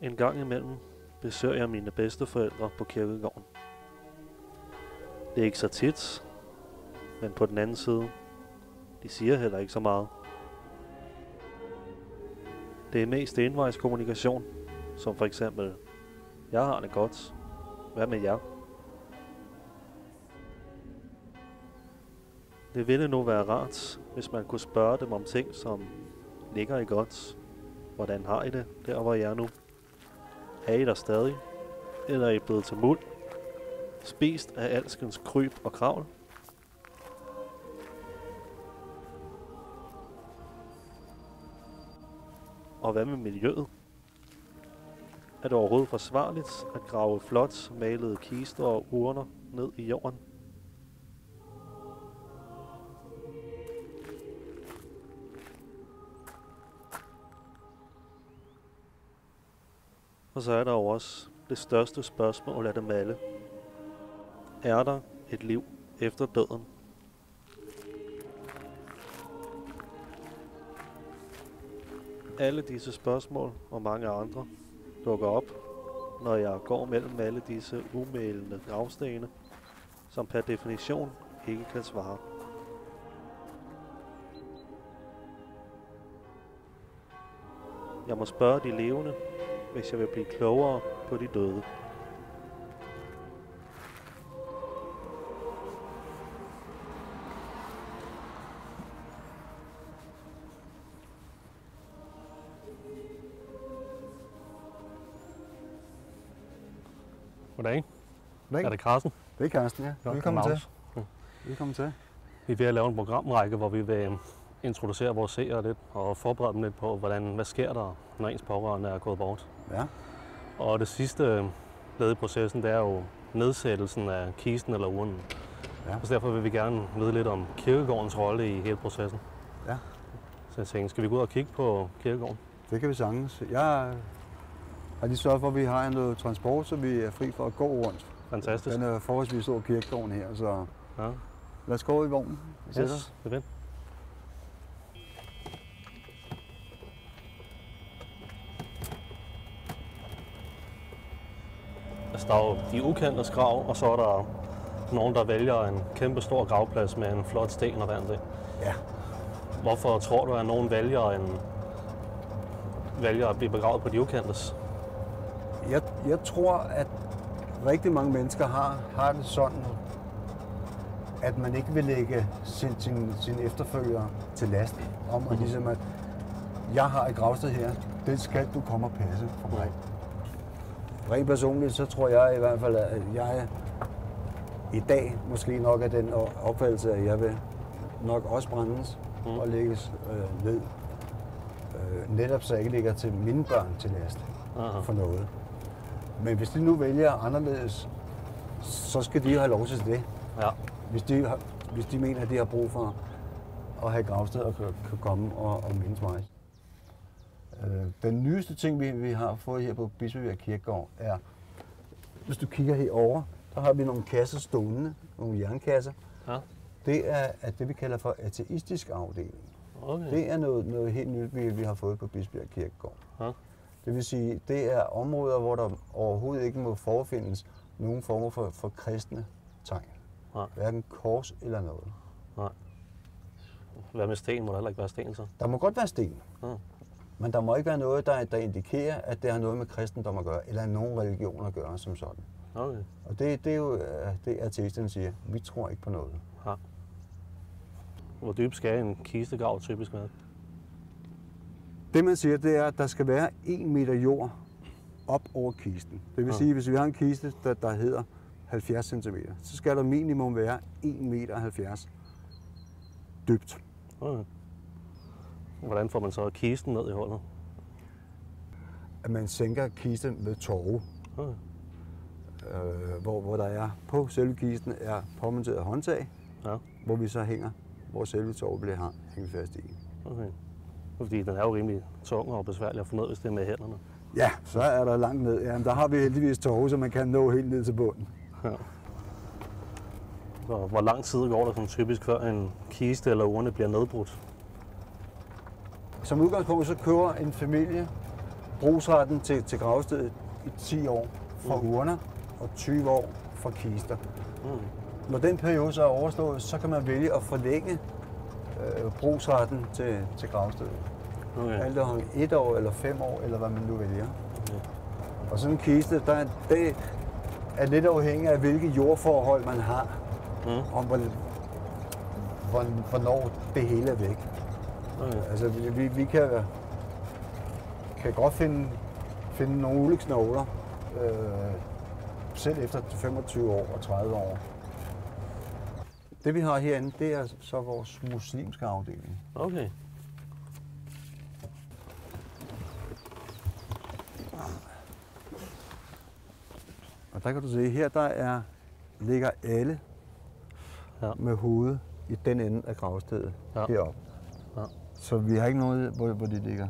En gang imellem besøger jeg mine bedsteforældre på kirkegården. Det er ikke så tit, men på den anden side, de siger heller ikke så meget. Det er mest envejskommunikation, som for eksempel, jeg har det godt, hvad med jer? Det ville nu være rart, hvis man kunne spørge dem om ting som, ligger I godt? Hvordan har I det, der hvor jeg er nu? Er I der stadig? Eller er I blevet til muld? Spist af alskens kryb og kravl? Og hvad med miljøet? Er det overhovedet forsvarligt at grave flot malede kister og urner ned i jorden? Og så er der jo også det største spørgsmål af dem alle. Er der et liv efter døden? Alle disse spørgsmål og mange andre dukker op, når jeg går mellem alle disse umælende gravstene, som per definition ikke kan svare. Jeg må spørge de levende, hvis jeg vil blive klogere på de døde. Goddag. Goddag. Er det Carsten? Det er Carsten, ja. Velkommen til. Velkommen til. Vi er ved at lave en programrække, hvor vi vil introducere vores seere lidt og forberede dem lidt på, hvordan, hvad sker der, når ens pårørende er gået bort. Ja. Og det sidste led i processen, det er jo nedsættelsen af kisten eller urnen. Ja. Så derfor vil vi gerne vide lidt om kirkegårdens rolle i hele processen. Ja. Så jeg tænkte, skal vi gå ud og kigge på kirkegården? Det kan vi sagtens. Jeg har lige sørget for, at vi har noget transport, så vi er fri for at gå rundt. Fantastisk. Den er forholdsvis stor kirkegården her, så Ja. lad os gå i vognen. Yes, det er der er jo de ukendte grav, og så er der nogen, der vælger en kæmpe stor gravplads med en flot sten og vand til. Ja. Hvorfor tror du, at nogen vælger, en, vælger at blive begravet på de ukendtes? Jeg, jeg tror, at rigtig mange mennesker har, har det sådan, at man ikke vil lægge sin, sin, sin efterfølger til last om, at ligesom at jeg har et gravsted her, det skal du komme og passe for mig. Rent personligt, så tror jeg i hvert fald, at jeg i dag måske nok er den opfattelse, at jeg vil nok også brændes mm. og lægges øh, ned. Øh, netop så jeg ikke ligger til mine børn til last Aha. for noget. Men hvis de nu vælger anderledes, så skal de jo have lov til det. Ja. Hvis de, har, hvis de mener, at de har brug for at have gravsted og kan komme og, og mindes mig. Øh, den nyeste ting, vi, vi har fået her på Bispebjerg Kirkegård, er, hvis du kigger herover, der har vi nogle kasser stående, nogle jernkasser. Ja. Det er, er det, vi kalder for ateistisk afdeling. Okay. Det er noget, noget helt nyt, vi, vi har fået på Bispebjerg Kirkegård. Ja. Det vil sige, det er områder, hvor der overhovedet ikke må forefindes nogen former for, for kristne tegn. Nej. Hverken kors eller noget. Nej. Hvad med sten? Må der heller ikke være sten så? Der må godt være sten, Ja. Men der må ikke være noget, der, der indikerer, at det har noget med kristendom at gøre, eller nogen religion at gøre som sådan. Okay. Og det, det er jo øh, det, ateisterne siger. Vi tror ikke på noget. Ja. Hvor dyb skal en kistegrav typisk være? Det man siger, det er, at der skal være 1 meter jord op over kisten. Det vil Ja. sige, hvis vi har en kiste, der, der hedder 70 cm, så skal der minimum være 1 meter 70 dybt. Okay. Hvordan får man så kisten ned i hullet? At man sænker kisten med torve, Okay. øh, hvor, hvor der er på selve kisten er påmonteret håndtag, Ja. hvor vi så hænger, hvor selve torve bliver hængt fast i. Okay. Fordi den er jo rimelig tung og besværlig at få ned, hvis det er med hænderne. Ja, så er der langt ned. Ja, men der har vi heldigvis torve, så man kan nå helt ned til bunden. Så hvor lang tid går der sådan typisk, før en kiste eller urne bliver nedbrudt? Som udgangspunkt så kører en familie brugsretten til, til gravstedet i 10 år for Mm. urner og 20 år for kister. Mm. Når den periode så er overstået, så kan man vælge at forlænge øh, brugsretten til, til gravstedet. Okay. Alt om et år eller fem år, eller hvad man nu vælger. Okay. Og sådan en kiste, der, er- det er lidt afhængig af, hvilke jordforhold man har, Mm. om hvor, hvornår det hele er væk. Okay. Altså, vi, vi, vi kan, kan godt finde, finde nogle ulykkesnogler, øh, selv efter 25 år og 30 år. Det vi har herinde, det er så vores muslimske afdeling. okay. Og der kan du se, her der er, ligger alle Ja. med hovedet i den ende af gravstedet Ja. heroppe. Ja. Så vi har ikke noget, hvor, hvor de ligger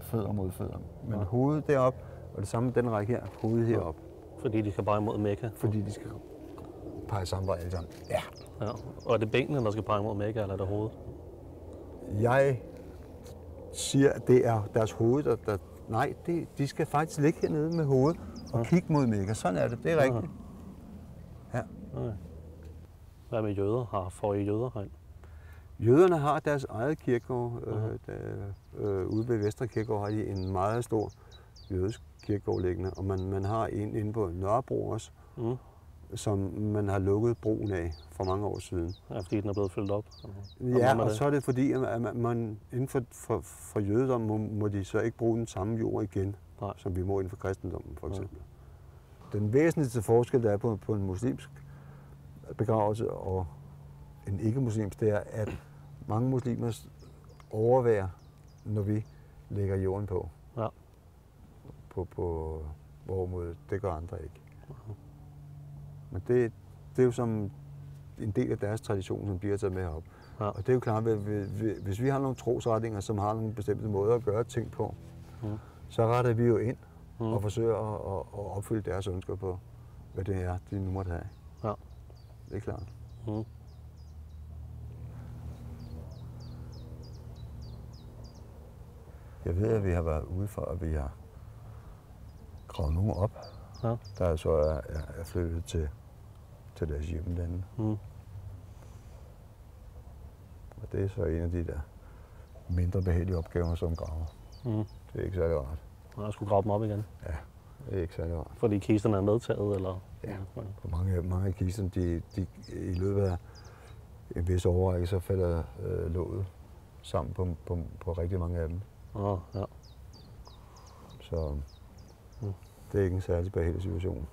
fødder mod fødder. Men Ja. hovedet deroppe, og det samme den række her, hovedet heroppe. Fordi de skal bare imod Mekka. Fordi de skal pege samme vej alle sammen. Ja. Ja. Og er det benene, der skal pege mod Mekka, eller er det hovedet? Jeg siger, at det er deres hoved, der... der nej, det, de skal faktisk ligge hernede med hovedet og Ja. kigge mod Mekka. Sådan er det, det er Ja. rigtigt. Okay. Hvad med jøder? Har får I jøder herind? Jøderne har deres eget kirkegård. Øh, Mhm. der, øh, ude ved Vestre Kirkegård har de en meget stor jødisk kirkegård liggende, og man, man har en inde på Nørrebro også, Mm. som man har lukket brugen af for mange år siden. Ja, fordi den er blevet fyldt op. Ja, hvad med og det? så er det fordi, at man, man inden for, for, for jødedom må, må de så ikke bruge den samme jord igen, Nej. som vi må inden for kristendommen for Ja. eksempel. Den væsentligste forskel, der er på, på en muslimsk begravelse og en ikke-muslimsk, det er, at mange muslimer overværer, når vi lægger jorden på. Ja. På, på hvorimod det gør andre ikke. Men det, det er jo som en del af deres tradition, som bliver taget med herop. Ja. Og det er jo klart, at vi- vi- hvis vi har nogle trosretninger, som har nogle bestemte måder at gøre ting på, Mm. så retter vi jo ind Mm. og forsøger at, at, at opfylde deres ønsker på, hvad det er, de nu måtte have. Ja. Det er klart. Mm. Jeg ved, at vi har været ude for, at vi har gravet nogen op, Ja. der så er, er, er flyttet til, til deres hjemlande. Mm. Og det er så en af de der mindre behagelige opgaver som graver. Mm. Det er ikke særlig rart. Jeg skulle grave dem op igen. Det er ikke særlig rart. Fordi kisterne er medtaget, eller? Ja. ja. For mange, mange af kisterne, de, de, i løbet af en vis overrække, så falder øh, låget sammen på, på, på rigtig mange af dem. Oh, ja. Så Mm. det er ikke en særlig behagelig situation.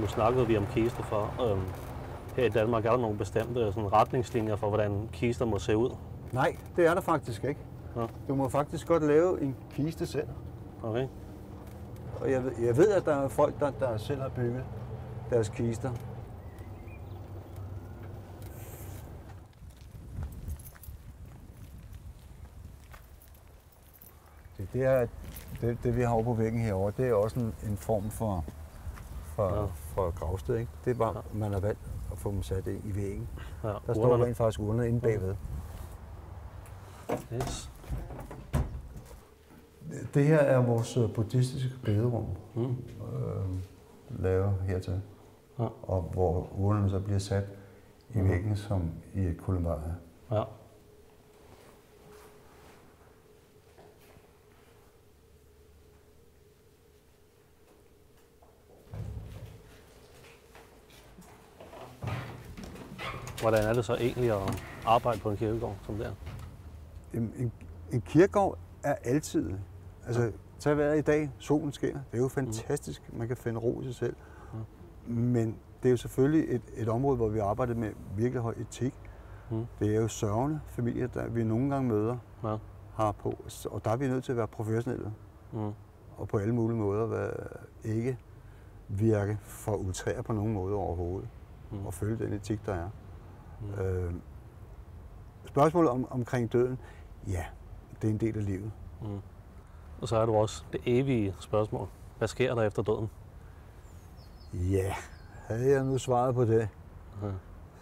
Nu snakkede vi om kister for. Øhm, her i Danmark er der nogle bestemte sådan, retningslinjer for, hvordan kister må se ud. Nej, det er der faktisk ikke. Ja. Du må faktisk godt lave en kiste selv. Okay? Og jeg ved, jeg ved at der er folk, der, der selv har bygget deres kister. Det, det, er, det, det vi har over på væggen herovre, det er også en, en form for, for, Ja. ja. for gravsted. Ikke? Det er bare, man har valgt at få dem sat i væggen. Ja, Der står urnerne. rent faktisk urner inde bagved. Yes. Det her er vores øh, buddhistiske bederum, Mm. øh, lavet hertil. Ja. Og hvor urnerne så bliver sat i Mhm. væggen som i et kolumbarie. Ja. Hvordan er det så egentlig at arbejde på en kirkegård som der? En, en, en kirkegård er altid, altså tag vejret i dag, solen skinner, det er jo fantastisk, man kan finde ro i sig selv. Men det er jo selvfølgelig et, et område, hvor vi arbejder med virkelig høj etik. Mm. Det er jo sørgende familier, der vi nogle gange møder Ja. har på, og der er vi nødt til at være professionelle. Mm. og på alle mulige måder være, ikke virke for utræer på nogen måde overhovedet, Mm. mm. og følge den etik, der er. Mm. Mm. Øh, spørgsmålet om, omkring døden, ja, det er en del af livet. Mm. Og så er du også det evige spørgsmål. Hvad sker der efter døden? Ja, havde jeg nu svaret på det, Ja.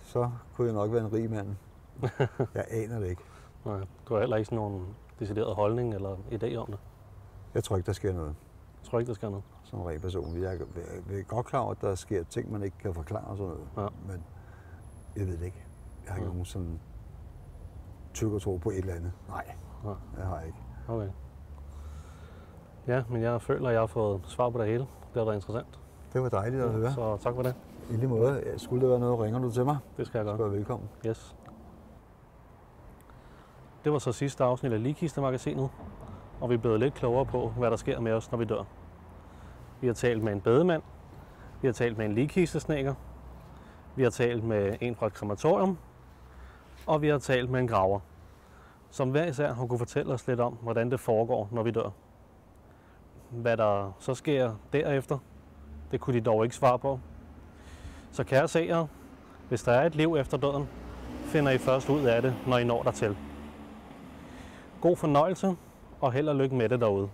så kunne jeg nok være en rig mand. jeg aner det ikke. Nej, du har heller ikke sådan nogen decideret holdning eller idé om det. Jeg tror ikke, der sker noget Jeg tror ikke, der skal noget. som ren person. Er, jeg er godt klar over, at der sker ting, man ikke kan forklare og sådan noget. Ja. Men jeg ved det ikke. Jeg har ikke nogen sådan tykker tro på et eller andet. Nej, Ja. jeg har ikke. Okay. Ja, men jeg føler, at jeg har fået svar på det hele. Det har været interessant. Det var dejligt at høre. Så tak for det. I lige måde, skulle der være noget, ringer du til mig. Det skal jeg gøre. skal jeg velkommen. Yes. Det var så sidste afsnit af Ligkistemagasinet, og vi er blevet lidt klogere på, hvad der sker med os, når vi dør. Vi har talt med en bedemand, vi har talt med en ligkistesnækker, vi har talt med en fra et krematorium, og vi har talt med en graver, som hver især har kunne fortælle os lidt om, hvordan det foregår, når vi dør. Hvad der så sker derefter, det kunne de dog ikke svare på. Så kære seere, hvis der er et liv efter døden, finder I først ud af det, når I når dertil. God fornøjelse, og held og lykke med det derude.